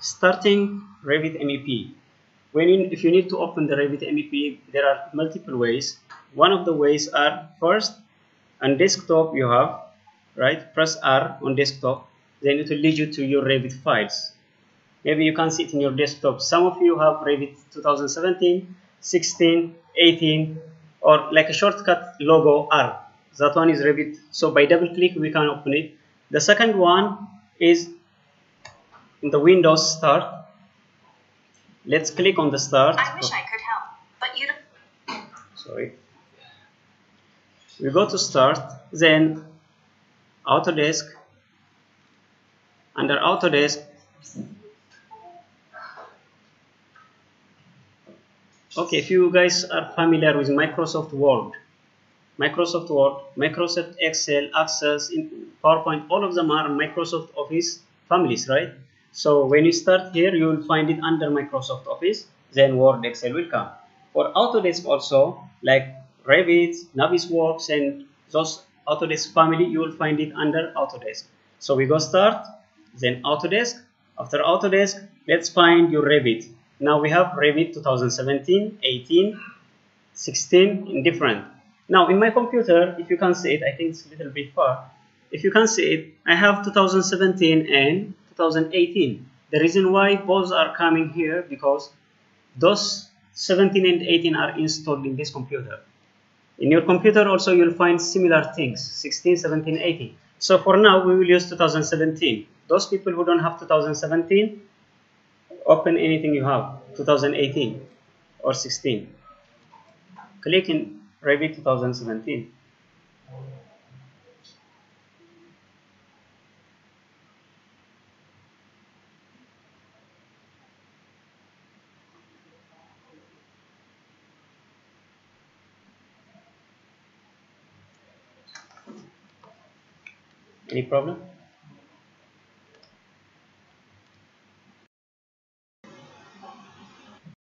starting Revit MEP. When you, if you need to open the Revit MEP, there are multiple ways. One of the ways are first on desktop you have right press R on desktop then it will lead you to your Revit files. Maybe you can see it in your desktop. Some of you have Revit 2017 16 18 or like a shortcut logo R. That one is Revit. So by double click we can open it. The second one is in the Windows start. Let's click on the start. I wish I could help, but you don't. sorry. We go to start then Autodesk. Under Autodesk okay if you guys are familiar with Microsoft Word Microsoft Word Microsoft Excel Access PowerPoint all of them are Microsoft Office families right so when you start here you will find it under Microsoft Office then Word Excel will come for Autodesk also like Revit, Navisworks, and those Autodesk family, you will find it under Autodesk. So we go start, then Autodesk. After Autodesk, let's find your Revit. Now we have Revit 2017, 18, 16 in different. Now in my computer, if you can see it, I think it's a little bit far. If you can see it, I have 2017 and 2018. The reason why both are coming here because those 17 and 18 are installed in this computer. In your computer also you'll find similar things, 16, 17, 18. So for now we will use 2017. Those people who don't have 2017, open anything you have, 2018 or 16. Click in Revit 2017. Any problem?